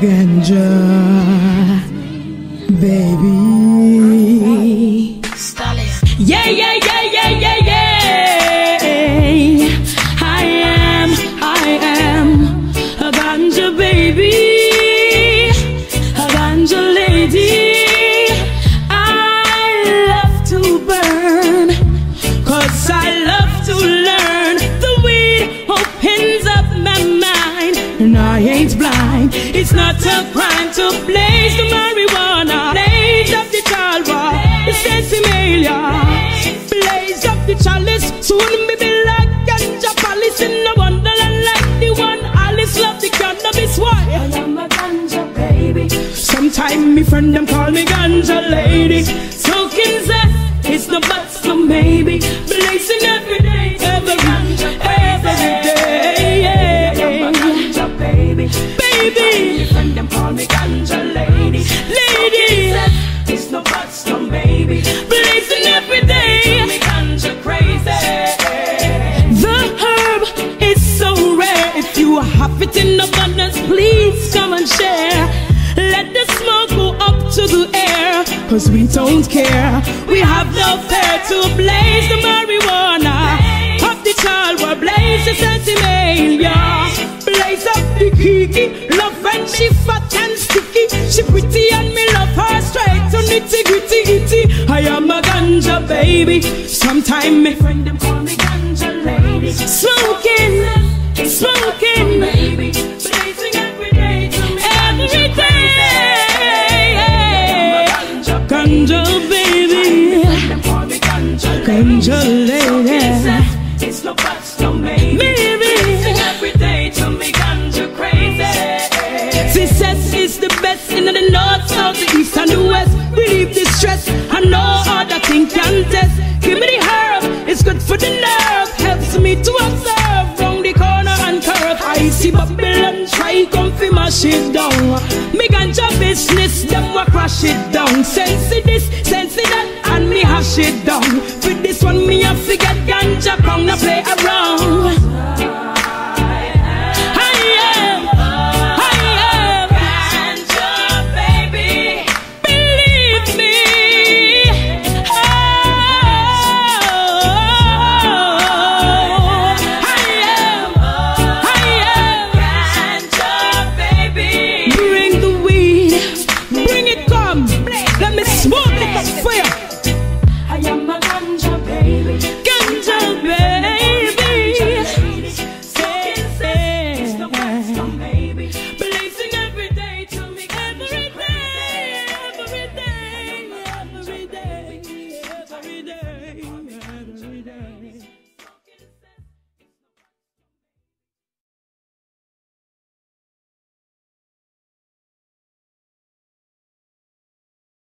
ganja, baby. Yeah, yeah, yeah, yeah, yeah, and I ain't blind. It's not a crime to blaze the marijuana, blaze up the chalwa, the sensimilla, blaze up the chalice. Soon me be like ganja palace in the wonderland, like the one Alice love the cannabis. Why? I am a ganja baby. Sometime me friend them call me ganja lady. Smoking zest, it's no but so maybe. Blazing every Cause we don't care. We have no fear to blaze the marijuana. Pop the child, we'll blaze the sensimilla. Blaze up the kiki. Love when she fat and sticky. She pretty and me love her straight to nitty gritty itty. I am a ganja baby. Sometime me Friend them call me ganja lady. Smoking, smoking Baby, ganja lady. ganja It's no buts, no maybe. baby. Every day to me ganja crazy. Success is the best in the north, south, the east, and the west. Relieve the stress, and no other thing can test. Give me the herb, it's good for the nerve. Helps me to observe round the corner and curve. I see Babylon try come fi mash it down. Me ganja business, them wa crash it down. Sense this, sense that, and me hash it down play around.